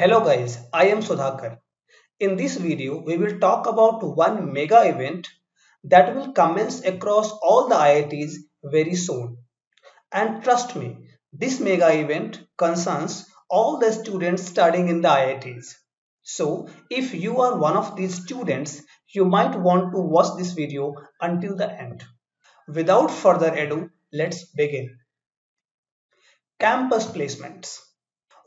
Hello guys, I am Sudhakar. In this video, we will talk about one mega event that will commence across all the IITs very soon. And trust me, this mega event concerns all the students studying in the IITs. So, if you are one of these students, you might want to watch this video until the end. Without further ado, let's begin. Campus placements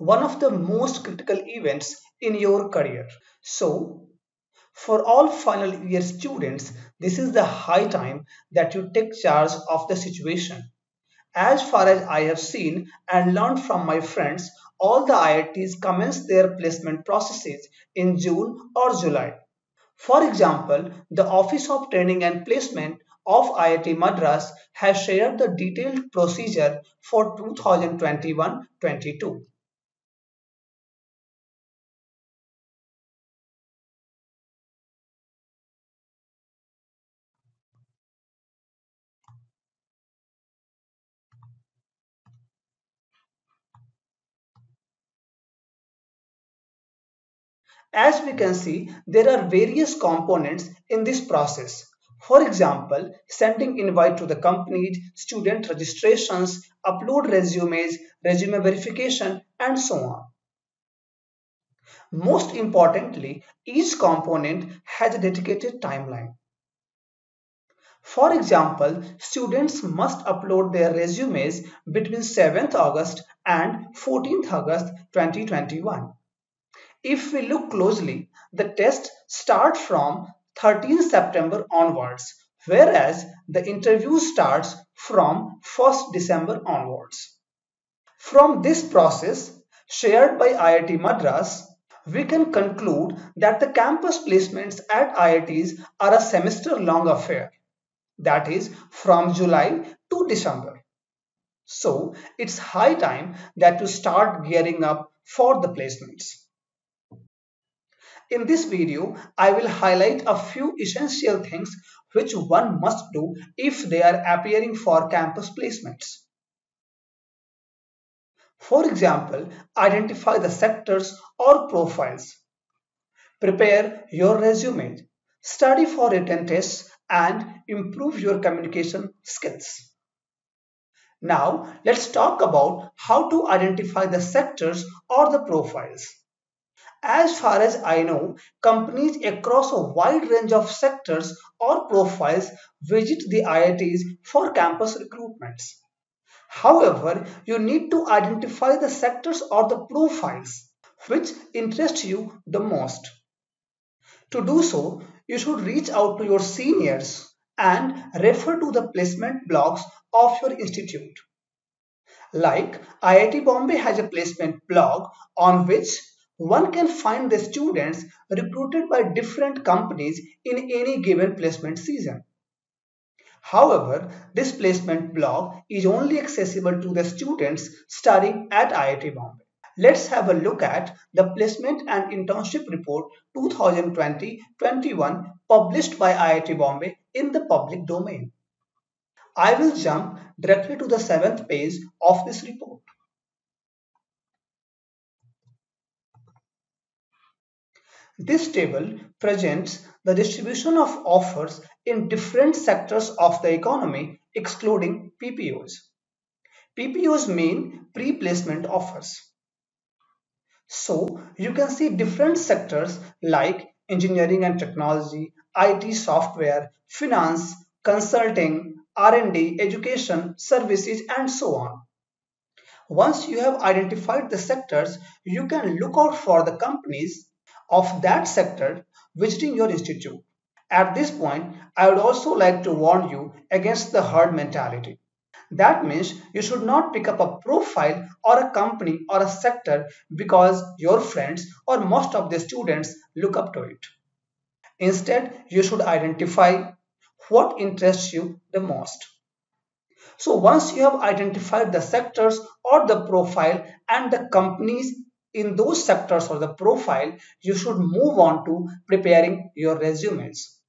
one of the most critical events in your career. So, for all final year students, this is the high time that you take charge of the situation. As far as I have seen and learned from my friends, all the IITs commence their placement processes in June or July. For example, the Office of Training and Placement of IIT Madras has shared the detailed procedure for 2021-22. As we can see, there are various components in this process. For example, sending invite to the companies, student registrations, upload resumes, resume verification, and so on. Most importantly, each component has a dedicated timeline. For example, students must upload their resumes between 7th August and 14th August 2021. If we look closely, the test start from 13 September onwards, whereas the interview starts from 1st December onwards. From this process shared by IIT Madras, we can conclude that the campus placements at IITs are a semester long affair, that is from July to December. So it's high time that you start gearing up for the placements. In this video, I will highlight a few essential things which one must do if they are appearing for campus placements. For example, identify the sectors or profiles. Prepare your resume. Study for written tests and improve your communication skills. Now, let's talk about how to identify the sectors or the profiles. As far as I know, companies across a wide range of sectors or profiles visit the IITs for campus recruitments. However, you need to identify the sectors or the profiles which interest you the most. To do so, you should reach out to your seniors and refer to the placement blogs of your institute. Like IIT Bombay has a placement blog on which one can find the students recruited by different companies in any given placement season. However, this placement blog is only accessible to the students studying at IIT Bombay. Let's have a look at the Placement and Internship Report 2020-21 published by IIT Bombay in the public domain. I will jump directly to the seventh page of this report. This table presents the distribution of offers in different sectors of the economy excluding PPOs. PPOs mean pre-placement offers. So you can see different sectors like engineering and technology, IT software, finance, consulting, R&D, education, services and so on. Once you have identified the sectors, you can look out for the companies of that sector visiting your institute. At this point, I would also like to warn you against the herd mentality. That means you should not pick up a profile or a company or a sector because your friends or most of the students look up to it. Instead, you should identify what interests you the most. So once you have identified the sectors or the profile and the companies in those sectors or the profile, you should move on to preparing your resumes.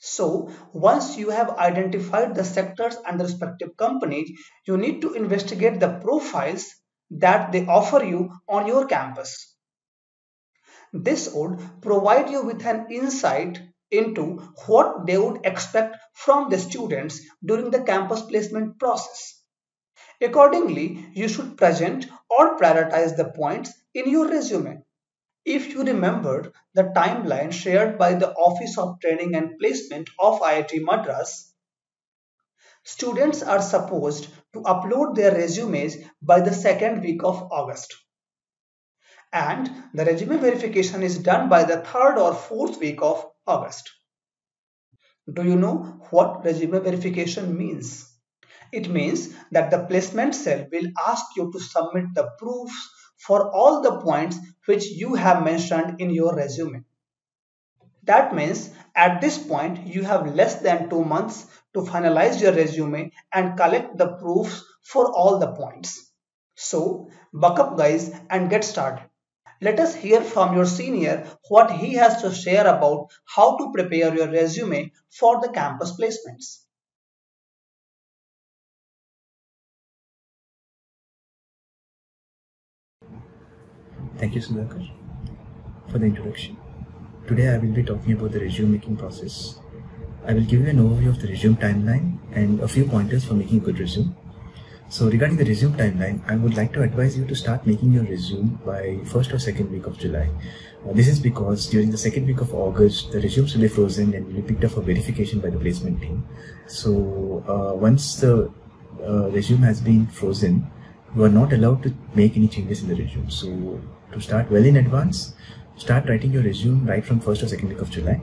So once you have identified the sectors and the respective companies, you need to investigate the profiles that they offer you on your campus. This would provide you with an insight into what they would expect from the students during the campus placement process. Accordingly, you should present or prioritize the points in your resume. If you remembered the timeline shared by the Office of Training and Placement of IIT Madras, students are supposed to upload their resumes by the second week of August. And the resume verification is done by the third or fourth week of August. Do you know what resume verification means? It means that the placement cell will ask you to submit the proofs for all the points which you have mentioned in your resume. That means at this point you have less than two months to finalize your resume and collect the proofs for all the points. So buck up guys and get started. Let us hear from your senior what he has to share about how to prepare your resume for the campus placements. Thank you, Sudhakar, for the introduction. Today I will be talking about the resume making process. I will give you an overview of the resume timeline and a few pointers for making a good resume. So regarding the resume timeline, I would like to advise you to start making your resume by first or second week of July. Uh, this is because during the second week of August, the resumes will be frozen and will be picked up for verification by the placement team. So uh, once the uh, resume has been frozen, you are not allowed to make any changes in the resume. So to start well in advance, start writing your resume right from first or second week of July.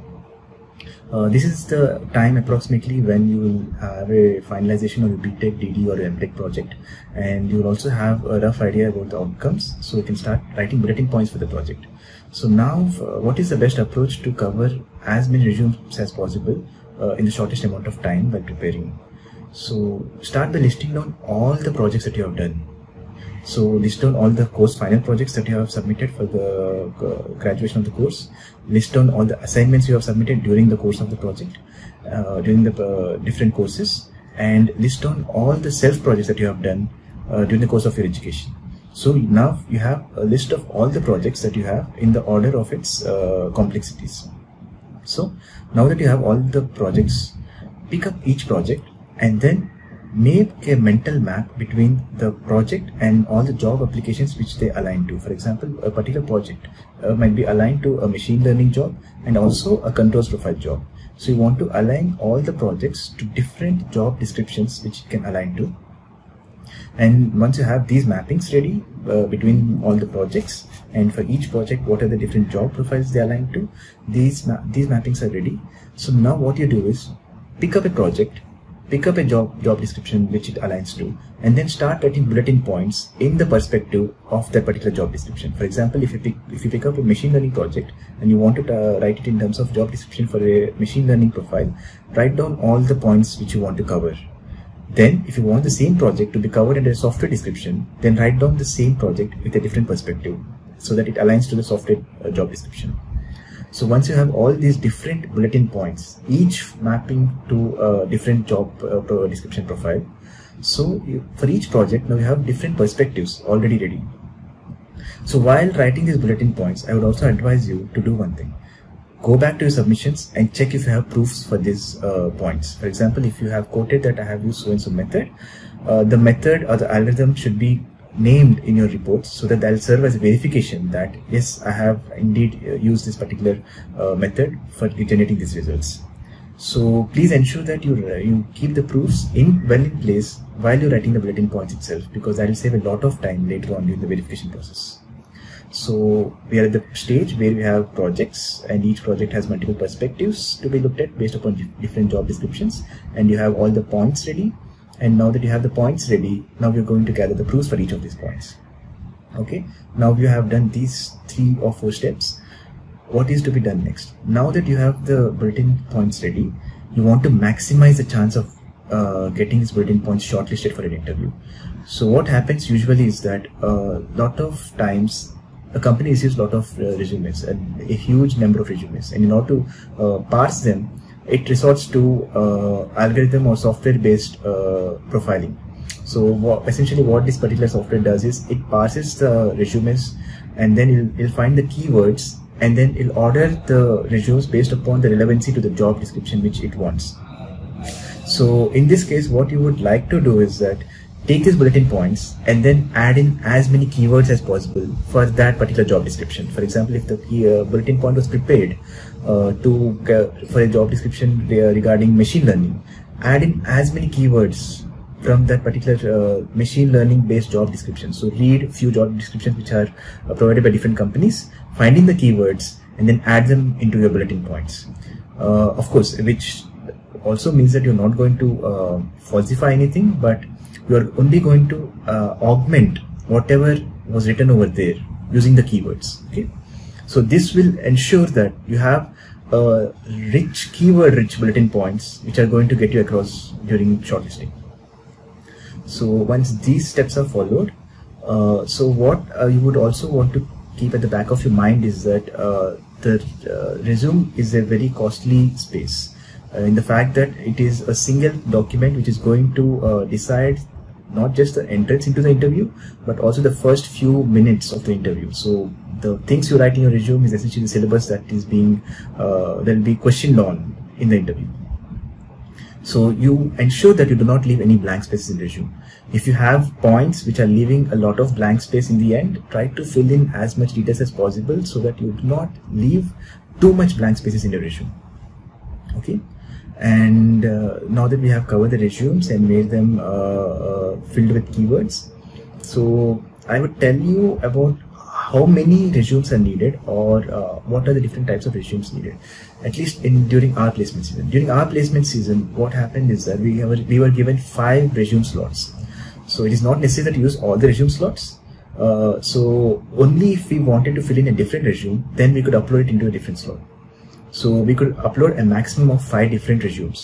Uh, this is the time approximately when you will have a finalization of your BTech, DD or MTech project and you will also have a rough idea about the outcomes so you can start writing bulletin points for the project. So now uh, what is the best approach to cover as many resumes as possible uh, in the shortest amount of time by preparing. So start by listing down all the projects that you have done so list down all the course final projects that you have submitted for the uh, graduation of the course. List down all the assignments you have submitted during the course of the project, uh, during the uh, different courses, and list down all the self projects that you have done uh, during the course of your education. So now you have a list of all the projects that you have in the order of its uh, complexities. So now that you have all the projects, pick up each project and then make a mental map between the project and all the job applications which they align to. For example, a particular project uh, might be aligned to a machine learning job and also a controls profile job. So you want to align all the projects to different job descriptions which you can align to. And once you have these mappings ready uh, between all the projects and for each project, what are the different job profiles they align to, these, ma these mappings are ready. So now what you do is pick up a project pick up a job job description which it aligns to and then start writing bulletin points in the perspective of that particular job description. For example if you pick if you pick up a machine learning project and you want to uh, write it in terms of job description for a machine learning profile write down all the points which you want to cover. Then if you want the same project to be covered in a software description then write down the same project with a different perspective so that it aligns to the software uh, job description so once you have all these different bulletin points, each mapping to a different job uh, description profile. So you, for each project, now you have different perspectives already ready. So while writing these bulletin points, I would also advise you to do one thing. Go back to your submissions and check if you have proofs for these uh, points. For example, if you have quoted that I have used so and so method, uh, the method or the algorithm should be named in your reports so that that will serve as verification that yes I have indeed uh, used this particular uh, method for generating these results. So please ensure that you uh, you keep the proofs in well in place while you're writing the bulletin points itself because that will save a lot of time later on during the verification process. So we are at the stage where we have projects and each project has multiple perspectives to be looked at based upon different job descriptions and you have all the points ready and now that you have the points ready now we're going to gather the proofs for each of these points. Okay? Now you have done these three or four steps. What is to be done next? Now that you have the bulletin points ready you want to maximize the chance of uh, getting these bulletin points shortlisted for an interview. So what happens usually is that a uh, lot of times a company receives a lot of uh, resumes and a huge number of resumes. And in order to uh, parse them it resorts to uh, algorithm or software based uh, profiling. So what, essentially what this particular software does is it parses the resumes and then it'll, it'll find the keywords and then it'll order the resumes based upon the relevancy to the job description which it wants. So in this case, what you would like to do is that take these bulletin points and then add in as many keywords as possible for that particular job description. For example, if the key, uh, bulletin point was prepared uh, to uh, for a job description regarding machine learning, add in as many keywords from that particular uh, machine learning based job description. So read few job descriptions which are uh, provided by different companies, finding the keywords and then add them into your bulletin points. Uh, of course, which also means that you're not going to falsify anything, but you are only going to uh, augment whatever was written over there using the keywords. Okay, so this will ensure that you have uh, rich keyword rich bulletin points which are going to get you across during shortlisting. So once these steps are followed, uh, so what uh, you would also want to keep at the back of your mind is that uh, the uh, resume is a very costly space in the fact that it is a single document which is going to decide not just the entrance into the interview but also the first few minutes of the interview so the things you write in your resume is essentially the syllabus that is being uh, that will be questioned on in the interview so you ensure that you do not leave any blank spaces in the resume. If you have points which are leaving a lot of blank space in the end, try to fill in as much details as possible so that you do not leave too much blank spaces in your resume. Okay. And uh, now that we have covered the resumes and made them uh, uh, filled with keywords, so I would tell you about how many resumes are needed or uh, what are the different types of resumes needed at least in during our placement season. During our placement season what happened is that we were, we were given five resume slots. So it is not necessary to use all the resume slots. Uh, so only if we wanted to fill in a different resume then we could upload it into a different slot so we could upload a maximum of five different resumes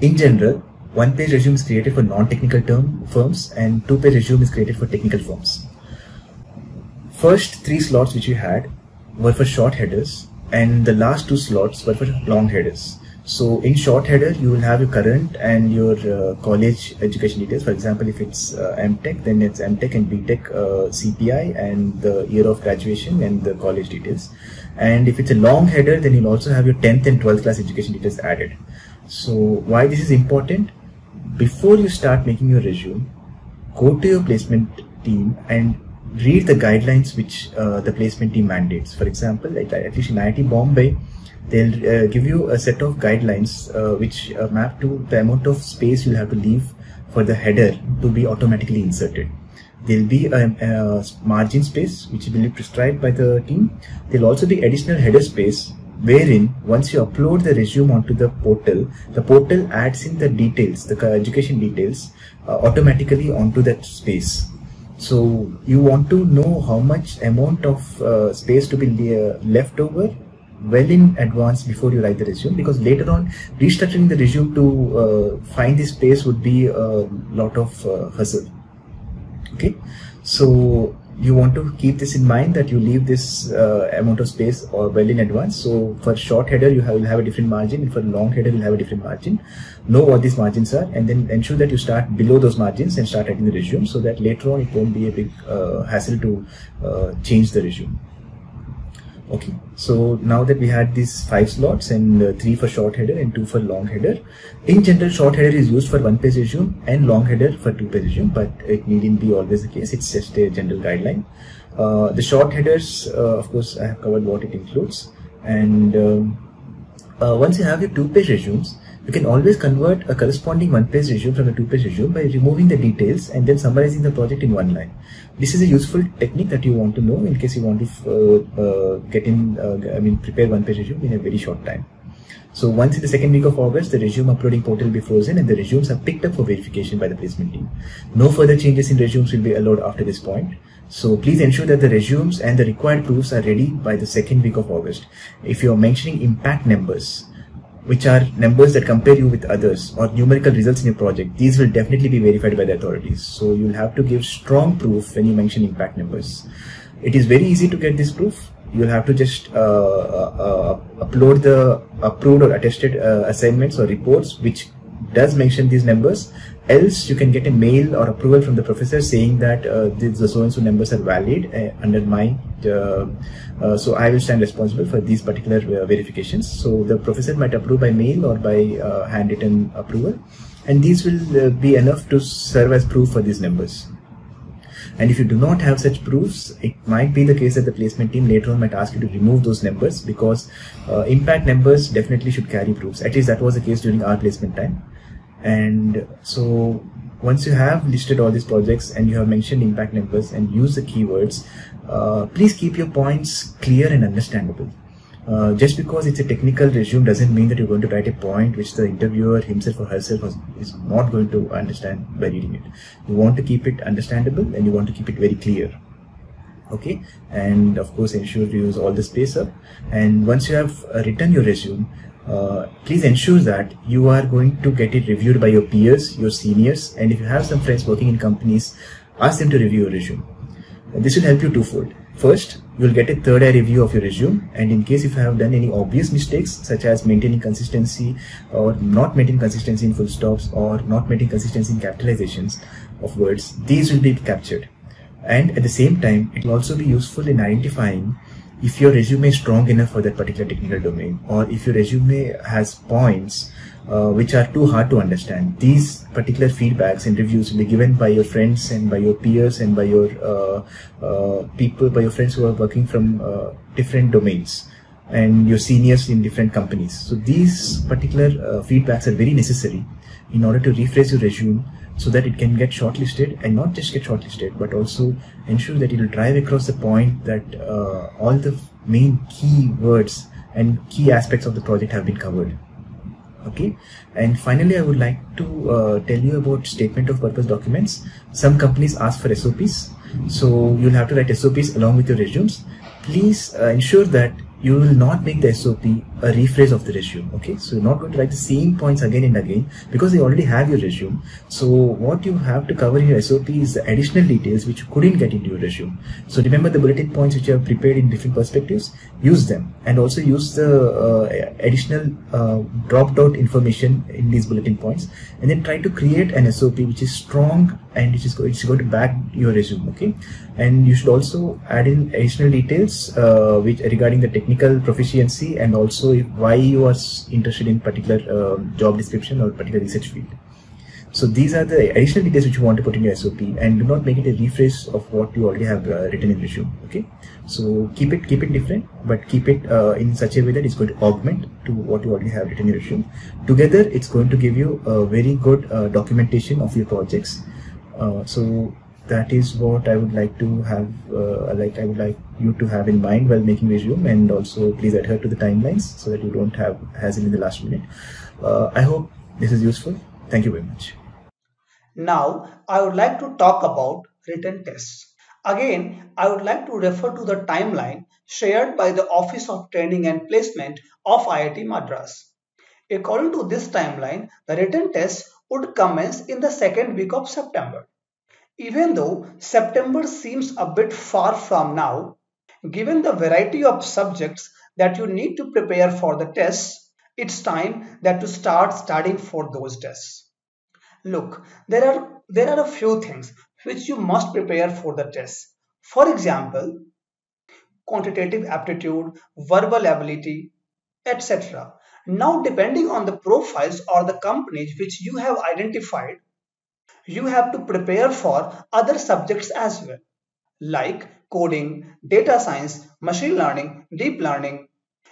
in general one page resume is created for non-technical term firms and two page resume is created for technical firms first three slots which we had were for short headers and the last two slots were for long headers. So in short header, you will have your current and your uh, college education details. For example, if it's uh, MTech, then it's MTech and BTech uh, CPI and the year of graduation and the college details. And if it's a long header, then you'll also have your 10th and 12th class education details added. So why this is important? Before you start making your resume, go to your placement team and read the guidelines which uh, the placement team mandates. For example, at least in IIT Bombay, they'll uh, give you a set of guidelines uh, which uh, map to the amount of space you'll have to leave for the header to be automatically inserted. There'll be a, a margin space which will be prescribed by the team. There'll also be additional header space wherein once you upload the resume onto the portal, the portal adds in the details, the education details uh, automatically onto that space so you want to know how much amount of uh, space to be le left over well in advance before you write the resume because later on restructuring the resume to uh, find this space would be a lot of uh, hassle okay so you want to keep this in mind that you leave this uh, amount of space or uh, well in advance. So for short header, you have, will have a different margin. And for long header, you'll have a different margin. Know what these margins are and then ensure that you start below those margins and start writing the resume so that later on it won't be a big uh, hassle to uh, change the resume. Okay, so now that we had these five slots and uh, three for short header and two for long header. In general, short header is used for one page resume and long header for two page resume, but it needn't be always the case. It's just a general guideline. Uh, the short headers, uh, of course, I have covered what it includes. And um, uh, once you have your two page resumes, you can always convert a corresponding one-page resume from a two-page resume by removing the details and then summarizing the project in one line. This is a useful technique that you want to know in case you want to uh, uh, get in, uh, I mean, prepare one-page resume in a very short time. So once in the second week of August, the resume uploading portal will be frozen and the resumes are picked up for verification by the placement team. No further changes in resumes will be allowed after this point. So please ensure that the resumes and the required proofs are ready by the second week of August. If you are mentioning impact numbers, which are numbers that compare you with others or numerical results in your project, these will definitely be verified by the authorities. So you'll have to give strong proof when you mention impact numbers. It is very easy to get this proof. You'll have to just uh, uh, uh upload the approved or attested uh, assignments or reports which does mention these numbers. Else, you can get a mail or approval from the professor saying that uh, the so and so numbers are valid uh, under my. Uh, uh, so I will stand responsible for these particular uh, verifications. So the professor might approve by mail or by handwritten approval, and these will be enough to serve as proof for these numbers. And if you do not have such proofs, it might be the case that the placement team later on might ask you to remove those numbers because uh, impact numbers definitely should carry proofs. At least that was the case during our placement time. And so once you have listed all these projects and you have mentioned impact numbers and use the keywords, uh, please keep your points clear and understandable. Uh, just because it's a technical resume doesn't mean that you're going to write a point which the interviewer himself or herself is not going to understand by reading it. You want to keep it understandable and you want to keep it very clear. Okay, and of course ensure you use all the space up. And once you have uh, written your resume, uh, please ensure that you are going to get it reviewed by your peers, your seniors, and if you have some friends working in companies, ask them to review your resume. This will help you twofold. First, you'll get a third eye review of your resume and in case if you have done any obvious mistakes such as maintaining consistency or not maintaining consistency in full stops or not maintaining consistency in capitalizations of words, these will be captured. And at the same time, it will also be useful in identifying if your resume is strong enough for that particular technical domain or if your resume has points uh, which are too hard to understand. These particular feedbacks and reviews will be given by your friends and by your peers and by your uh, uh, people, by your friends who are working from uh, different domains and your seniors in different companies. So these particular uh, feedbacks are very necessary in order to rephrase your resume so that it can get shortlisted and not just get shortlisted but also ensure that it will drive across the point that uh, all the main key words and key aspects of the project have been covered. Okay? And finally i would like to uh, tell you about statement of purpose documents. Some companies ask for sops so you'll have to write sops along with your resumes. Please uh, ensure that you will not make the SOP a rephrase of the resume. Okay, so you're not going to write the same points again and again because they already have your resume. So what you have to cover in your SOP is the additional details which you couldn't get into your resume. So remember the bulletin points which you have prepared in different perspectives, use them and also use the uh, additional uh, dropped out information in these bulletin points and then try to create an SOP which is strong and which is, going to back your resume. Okay, and you should also add in additional details uh, which regarding the technical proficiency and also why you are interested in particular uh, job description or particular research field. So these are the additional details which you want to put in your SOP and do not make it a rephrase of what you already have uh, written in resume. Okay. So keep it, keep it different, but keep it uh, in such a way that it's going to augment to what you already have written in your resume. Together, it's going to give you a very good uh, documentation of your projects. Uh, so that is what I would like to have, uh, like I would like you to have in mind while making resume and also please adhere to the timelines so that you don't have hassle in the last minute. Uh, I hope this is useful. Thank you very much. Now, I would like to talk about written tests. Again, I would like to refer to the timeline shared by the Office of Training and Placement of IIT Madras. According to this timeline, the written tests would commence in the second week of September. Even though September seems a bit far from now, given the variety of subjects that you need to prepare for the tests, it's time that to start studying for those tests. Look, there are there are a few things which you must prepare for the tests. For example, quantitative aptitude, verbal ability, etc. Now, depending on the profiles or the companies which you have identified, you have to prepare for other subjects as well, like coding, data science, machine learning, deep learning,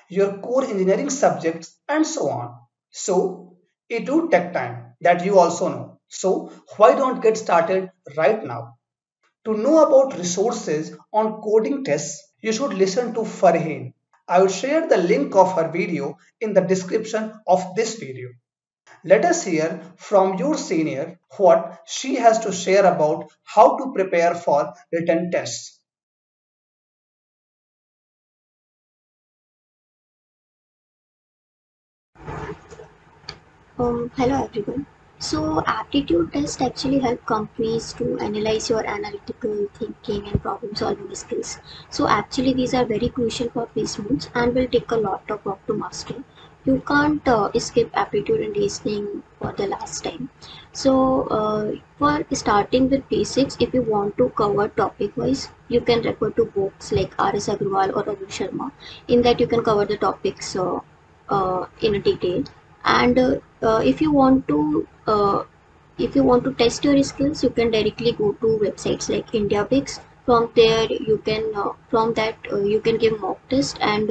your core engineering subjects, and so on. So, it would take time that you also know. So, why don't get started right now? To know about resources on coding tests, you should listen to Farheen. I will share the link of her video in the description of this video. Let us hear from your senior what she has to share about how to prepare for written tests. Um, hello everyone. So aptitude test actually help companies to analyze your analytical thinking and problem solving skills. So actually these are very crucial for placements and will take a lot of work to master. You can't uh, skip aptitude and reasoning for the last time. So uh, for starting with basics, if you want to cover topic wise, you can refer to books like R.S. Agrawal or Raghu Sharma. In that you can cover the topics uh, uh, in a detail. And uh, uh, if you want to if you want to test your skills, you can directly go to websites like IndiaBix. From there, you can from that you can give mock test and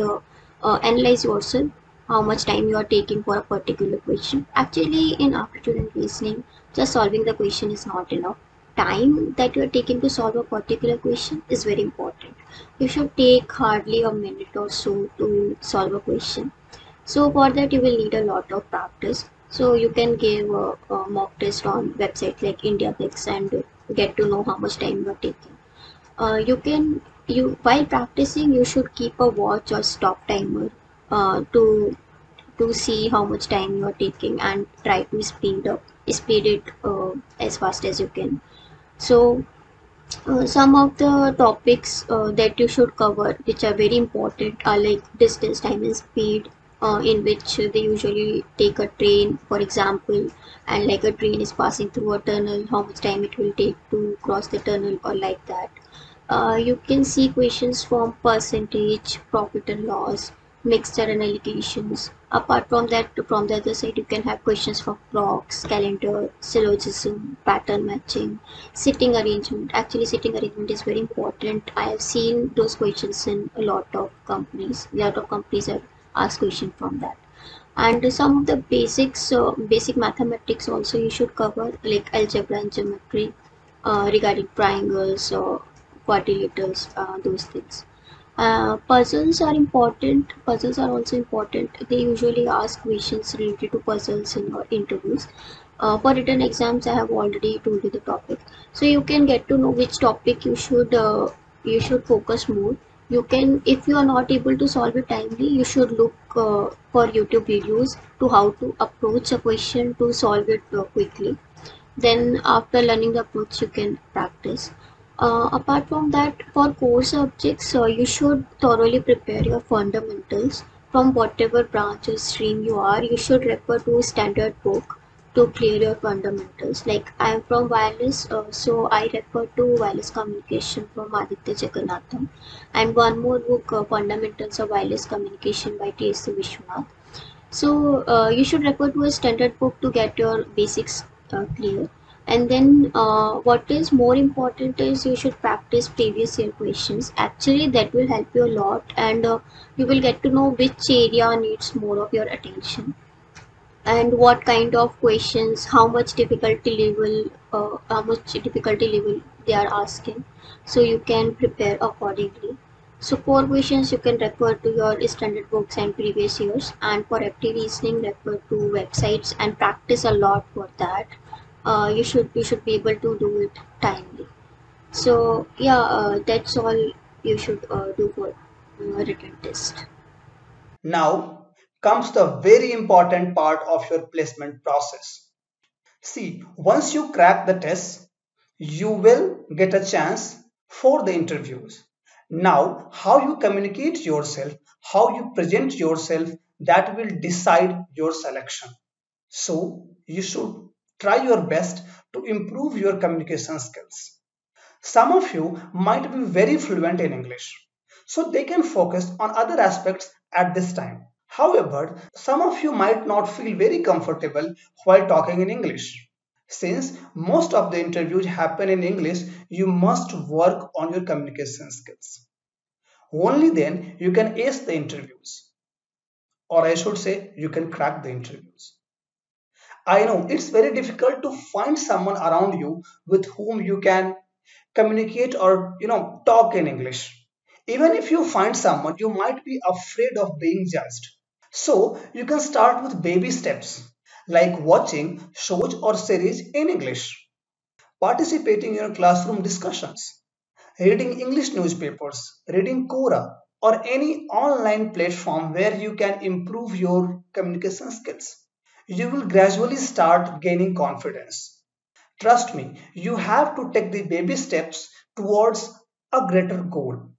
analyze yourself how much time you are taking for a particular question. Actually, in aptitude and reasoning, just solving the question is not enough. Time that you are taking to solve a particular question is very important. You should take hardly a minute or so to solve a question. So for that, you will need a lot of practice. So you can give a, a mock test on websites like IndiaBix and get to know how much time you are taking. Uh, you can you while practicing you should keep a watch or stop timer uh, to to see how much time you are taking and try to speed up speed it uh, as fast as you can. So uh, some of the topics uh, that you should cover which are very important are like distance time and speed uh, in which they usually take a train for example and like a train is passing through a tunnel how much time it will take to cross the tunnel or like that. Uh, you can see questions from percentage profit and loss mixture and alligations apart from that from the other side you can have questions for clocks calendar syllogism pattern matching sitting arrangement. Actually sitting arrangement is very important. I have seen those questions in a lot of companies. A lot of companies have asked questions from that. And some of the basics uh, basic mathematics also you should cover like algebra and geometry uh, regarding triangles or quadrilaterals uh, those things uh, puzzles are important. Puzzles are also important. They usually ask questions related to puzzles in your interviews. Uh, for written exams i have already told you the topic. So you can get to know which topic you should uh, you should focus more. You can if you are not able to solve it timely you should look uh, for youtube videos to how to approach a question to solve it uh, quickly. Then after learning the approach you can practice uh, apart from that, for core subjects, uh, you should thoroughly prepare your fundamentals from whatever branch or stream you are. You should refer to standard book to clear your fundamentals. Like I am from wireless, uh, so I refer to wireless communication from Aditya Jagannatham, and one more book, uh, Fundamentals of Wireless Communication by T.S. Vishwanath. So uh, you should refer to a standard book to get your basics uh, clear and then uh, what is more important is you should practice previous year questions. Actually that will help you a lot and uh, you will get to know which area needs more of your attention. And what kind of questions how much difficulty level uh, how much difficulty level they are asking. So you can prepare accordingly. So core questions you can refer to your standard books and previous years. And for FT reasoning refer to websites and practice a lot for that uh, you should you should be able to do it timely. So yeah uh, that's all you should uh, do for uh, written test. Now comes the very important part of your placement process. See once you crack the test you will get a chance for the interviews. Now how you communicate yourself how you present yourself that will decide your selection. So you should try your best to improve your communication skills. Some of you might be very fluent in English, so they can focus on other aspects at this time. However, some of you might not feel very comfortable while talking in English. Since most of the interviews happen in English, you must work on your communication skills. Only then you can ace the interviews. Or I should say, you can crack the interviews. I know it's very difficult to find someone around you with whom you can communicate or you know talk in English. Even if you find someone, you might be afraid of being judged. So you can start with baby steps like watching shows or series in English, participating in classroom discussions, reading English newspapers, reading Quora, or any online platform where you can improve your communication skills you will gradually start gaining confidence. Trust me, you have to take the baby steps towards a greater goal.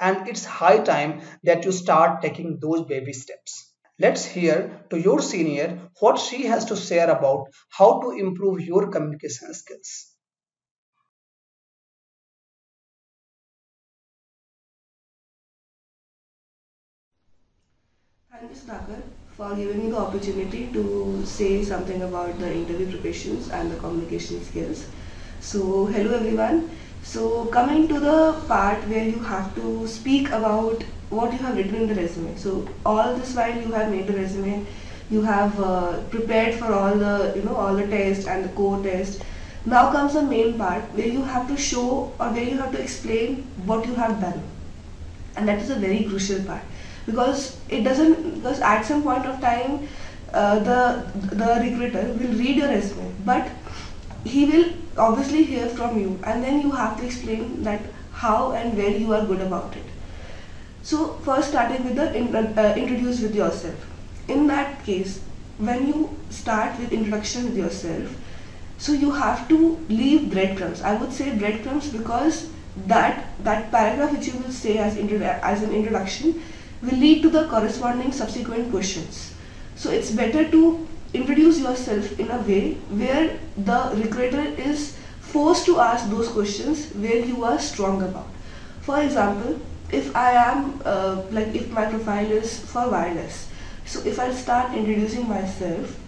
And it's high time that you start taking those baby steps. Let's hear to your senior what she has to share about how to improve your communication skills. Thank you, for giving me the opportunity to say something about the interview preparations and the communication skills. So, hello everyone. So, coming to the part where you have to speak about what you have written in the resume. So, all this while you have made the resume, you have uh, prepared for all the you know all the tests and the core test. Now comes the main part where you have to show or where you have to explain what you have done, and that is a very crucial part because it doesn't because at some point of time uh, the the recruiter will read your resume but he will obviously hear from you and then you have to explain that how and where you are good about it. So first starting with the in, uh, introduce with yourself. In that case when you start with introduction with yourself so you have to leave breadcrumbs. I would say breadcrumbs because that that paragraph which you will say as, as an introduction will lead to the corresponding subsequent questions. So it's better to introduce yourself in a way where the recruiter is forced to ask those questions where you are strong about. For example, if I am, uh, like if my profile is for wireless, so if I start introducing myself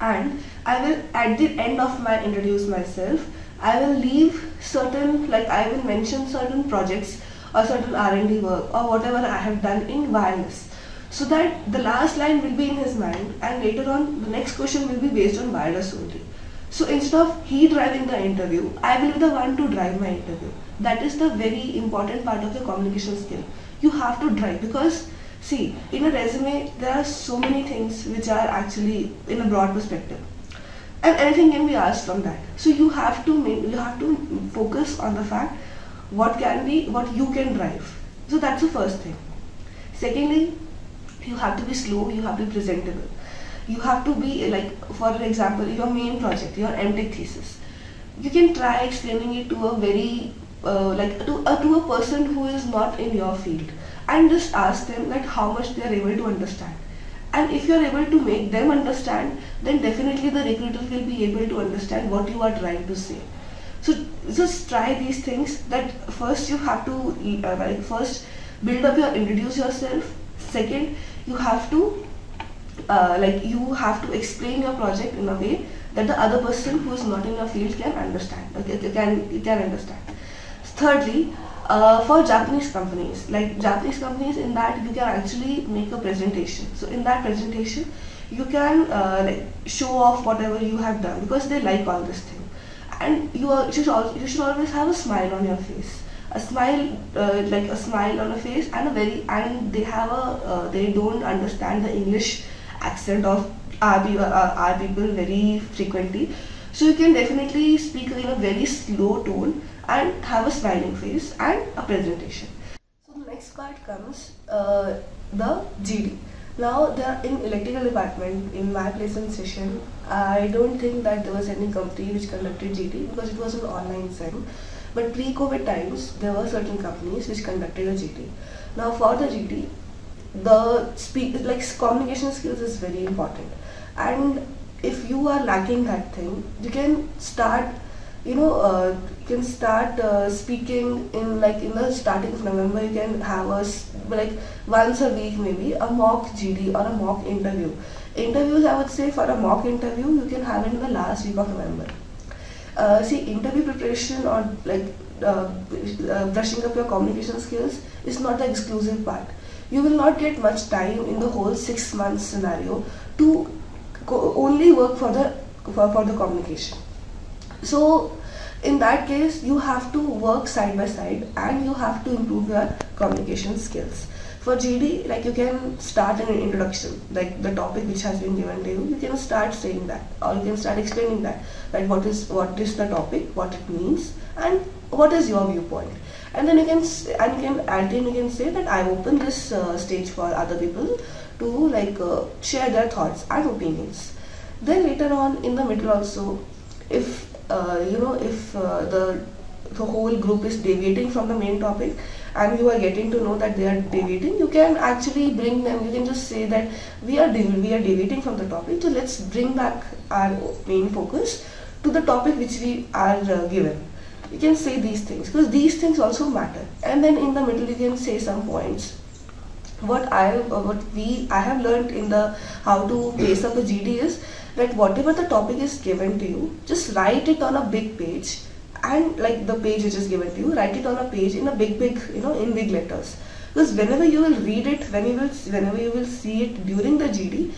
and I will at the end of my introduce myself, I will leave certain, like I will mention certain projects or certain R&D work or whatever I have done in wireless. So that the last line will be in his mind and later on the next question will be based on wireless only. So instead of he driving the interview, I will be the one to drive my interview. That is the very important part of your communication skill. You have to drive because see, in a resume there are so many things which are actually in a broad perspective and anything can be asked from that. So you have to you have to focus on the fact what can be what you can drive. So that's the first thing. Secondly you have to be slow you have to be presentable. You have to be like for example your main project your mtech thesis. You can try explaining it to a very uh, like to, uh, to a person who is not in your field and just ask them like how much they are able to understand. And if you are able to make them understand then definitely the recruiter will be able to understand what you are trying to say. So just try these things that first you have to uh, like first build up your introduce yourself. Second, you have to uh, like you have to explain your project in a way that the other person who is not in your field can understand. Okay, can can understand. Thirdly, uh, for Japanese companies, like Japanese companies, in that you can actually make a presentation. So in that presentation, you can uh, like show off whatever you have done because they like all this thing and you, are, you, should also, you should always have a smile on your face. A smile uh, like a smile on a face and a very and they have a uh, they don't understand the english accent of our, uh, our people very frequently. So you can definitely speak in a very slow tone and have a smiling face and a presentation. So the next part comes uh, the gd now, there in electrical department, in my placement session, I don't think that there was any company which conducted GD because it was an online SEM. But pre-COVID times, there were certain companies which conducted a GD. Now, for the GD, the speak like communication skills is very important, and if you are lacking that thing, you can start you know, uh, you can start uh, speaking in like in the starting of November. You can have a like once a week maybe a mock GD or a mock interview. Interviews, I would say, for a mock interview, you can have it in the last week of November. Uh, see, interview preparation or like uh, uh, brushing up your communication skills is not the exclusive part. You will not get much time in the whole six months scenario to only work for the for, for the communication so in that case, you have to work side by side and you have to improve your communication skills. For GD, like you can start an introduction, like the topic which has been given to you, you can start saying that or you can start explaining that, like what is what is the topic, what it means, and what is your viewpoint. And then you can and you can you can say that I open this uh, stage for other people to like uh, share their thoughts and opinions. Then later on in the middle also, if uh, you know if uh, the the whole group is deviating from the main topic and you are getting to know that they are deviating, you can actually bring them, you can just say that we are, we are deviating from the topic, so let's bring back our main focus to the topic which we are uh, given. You can say these things because these things also matter. And then in the middle you can say some points. What I, uh, what we, I have learned in the how to pace up a GD is that whatever the topic is given to you, just write it on a big page and like the page which is given to you, write it on a page in a big, big, you know, in big letters. Because whenever you will read it, when you will, whenever you will see it during the GD,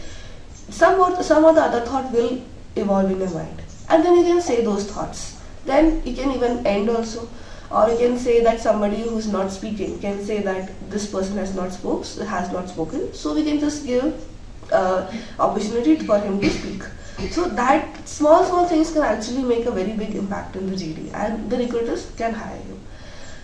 some or some or the other thought will evolve in your mind, and then you can say those thoughts. Then you can even end also, or you can say that somebody who's not speaking can say that this person has not spoke, has not spoken. So we can just give uh, opportunity for him to speak. So that small small things can actually make a very big impact in the GD and the recruiters can hire you.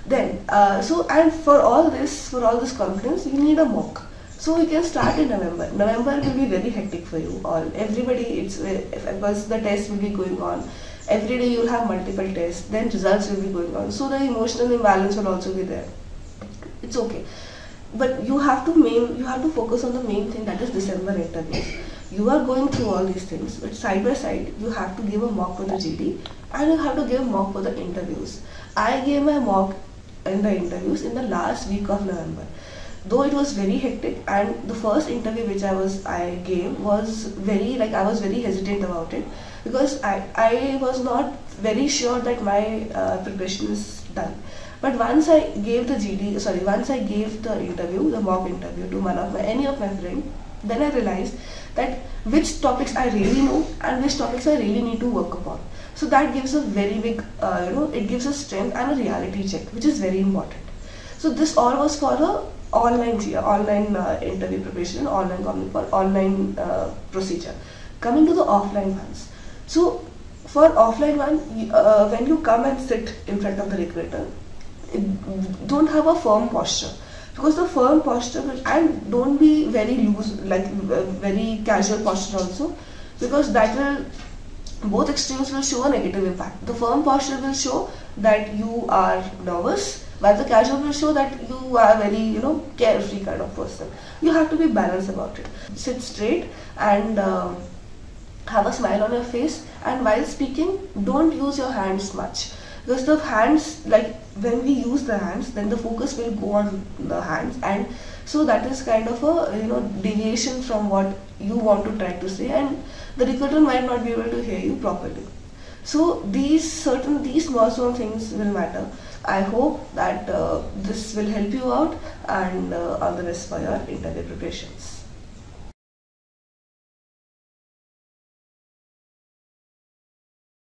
Then, uh, so and for all this, for all this confidence, you need a mock. So you can start in November. November will be very hectic for you all. Everybody, it's because the test will be going on. Every day you will have multiple tests. Then results will be going on. So the emotional imbalance will also be there. It's okay but you have to main you have to focus on the main thing that is December interviews. You are going through all these things, but side by side you have to give a mock for the GD and you have to give a mock for the interviews. I gave my mock in the interviews in the last week of November. Though it was very hectic and the first interview which I was I gave was very like I was very hesitant about it because I, I was not very sure that my uh, preparation is done but once I gave the GD, sorry, once I gave the interview, the mock interview to one of my, any of my friends, then I realized that which topics I really know and which topics I really need to work upon. So that gives a very big, uh, you know, it gives a strength and a reality check, which is very important. So this all was for the online online uh, interview preparation, online online uh, procedure. Coming to the offline ones. So for offline one, uh, when you come and sit in front of the recruiter, don't have a firm posture because the firm posture and don't be very loose like very casual posture also. Because that will both extremes will show a negative impact. The firm posture will show that you are nervous while the casual will show that you are very you know carefree kind of person. You have to be balanced about it. Sit straight and uh, have a smile on your face. And while speaking don't use your hands much because the hands like when we use the hands then the focus will go on the hands. And so that is kind of a you know deviation from what you want to try to say. And the recruiter might not be able to hear you properly. So these certain these small small things will matter. I hope that uh, this will help you out and uh, all the best for your interview preparations